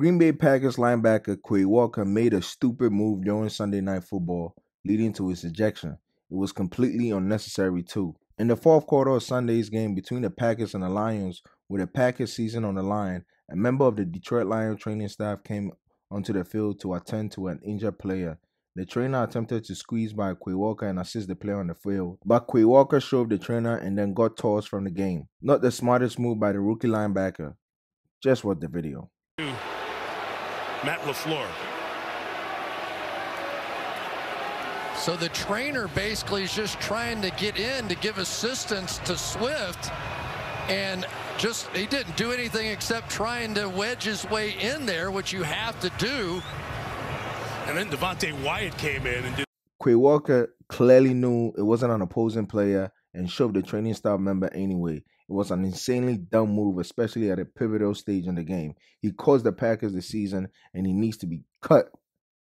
Bay Packers linebacker Quay Walker made a stupid move during Sunday Night Football, leading to his ejection. It was completely unnecessary, too. In the fourth quarter of Sunday's game between the Packers and the Lions, with the Packers season on the line, a member of the Detroit Lions training staff came onto the field to attend to an injured player. The trainer attempted to squeeze by Quay Walker and assist the player on the field, but Quay Walker shoved the trainer and then got tossed from the game. Not the smartest move by the rookie linebacker. Just watch the video. Hmm. Matt LaFleur. So the trainer basically is just trying to get in to give assistance to Swift. And just he didn't do anything except trying to wedge his way in there, which you have to do. And then Devonte Wyatt came in and did. Quay Walker clearly knew it wasn't an opposing player and shoved the training staff member anyway. It was an insanely dumb move, especially at a pivotal stage in the game. He caused the Packers the season and he needs to be cut